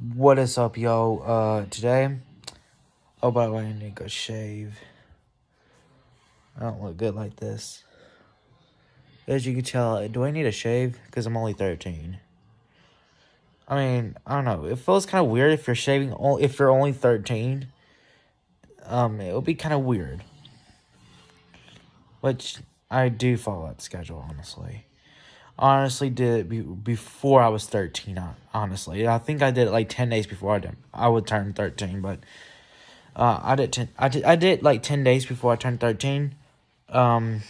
What is up, yo? Uh, today, oh, by the way, I need to go shave. I don't look good like this. As you can tell, do I need a shave? Because I'm only 13. I mean, I don't know. It feels kind of weird if you're shaving, if you're only 13. Um, it would be kind of weird. Which, I do follow that schedule, honestly honestly did it before I was 13, honestly. I think I did it like 10 days before I did. I would turn 13, but uh, I did 10, I did I did like 10 days before I turned 13. Um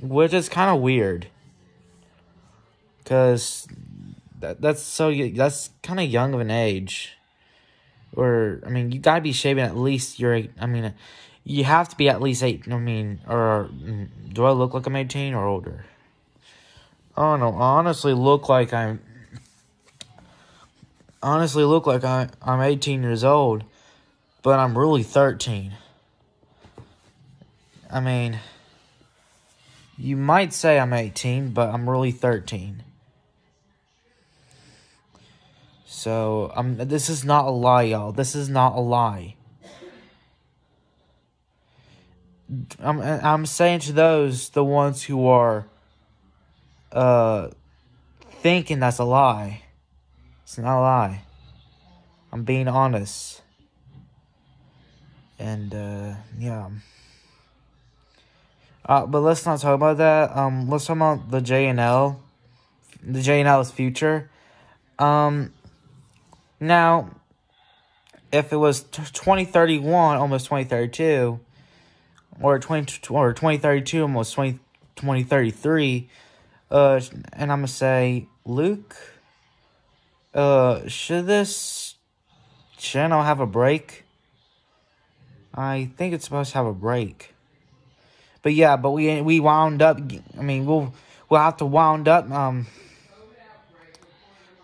which is kind of weird. Cuz that that's so that's kind of young of an age. Or I mean, you got to be shaving at least your I mean you have to be at least eight. I mean, or mm, do I look like I'm 18 or older? I don't know. I honestly look like I'm. Honestly, look like I I'm 18 years old, but I'm really 13. I mean, you might say I'm 18, but I'm really 13. So, um, this is not a lie, y'all. This is not a lie. I'm I'm saying to those the ones who are uh thinking that's a lie. It's not a lie. I'm being honest. And uh yeah. Uh but let's not talk about that. Um let's talk about the J and L. The J and L's future. Um now if it was 2031 almost 2032 or 20 or 2032 almost 20 2033 uh and i'm gonna say luke uh should this channel have a break? I think it's supposed to have a break. But yeah but we we wound up i mean we'll we'll have to wound up um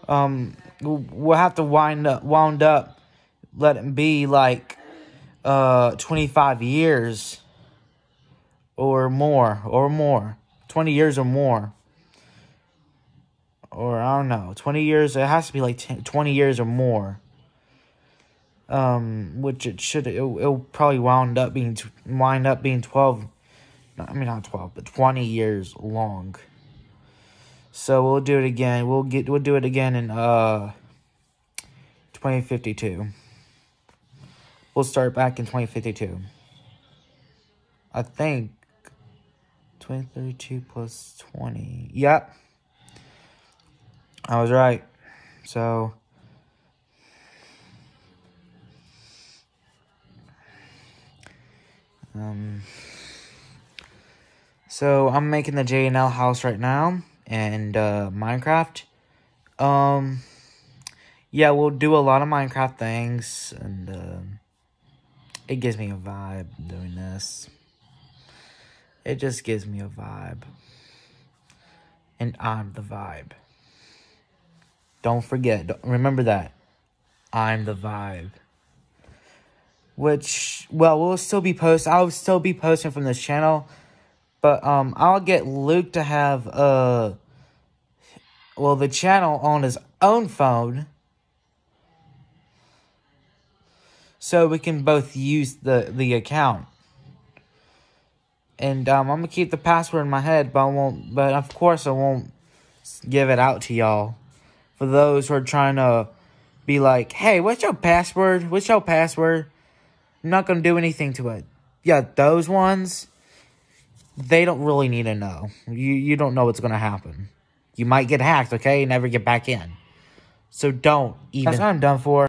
um we'll, have to wind up wound up let it be like uh 25 years or more, or more. 20 years or more. Or I don't know, 20 years, it has to be like 10, 20 years or more. Um, which it should, it, it'll probably wound up being, wind up being 12, I mean not 12, but 20 years long. So we'll do it again. We'll get, we'll do it again in, uh, 2052. We'll start back in 2052. I think 2032 plus 20. Yep. I was right. So. Um. So I'm making the JNL house right now and uh, Minecraft. Um. Yeah, we'll do a lot of Minecraft things and uh, it gives me a vibe doing this. It just gives me a vibe. And I'm the vibe. Don't forget, remember that. I'm the vibe. Which, well, we'll still be post. I'll still be posting from this channel. But um, I'll get Luke to have, uh, well, the channel on his own phone. So we can both use the, the account and um, I'm gonna keep the password in my head, but I won't. But of course, I won't give it out to y'all. For those who are trying to be like, "Hey, what's your password? What's your password?" I'm not gonna do anything to it. Yeah, those ones, they don't really need to know. You you don't know what's gonna happen. You might get hacked, okay? Never get back in. So don't even. That's what I'm done for.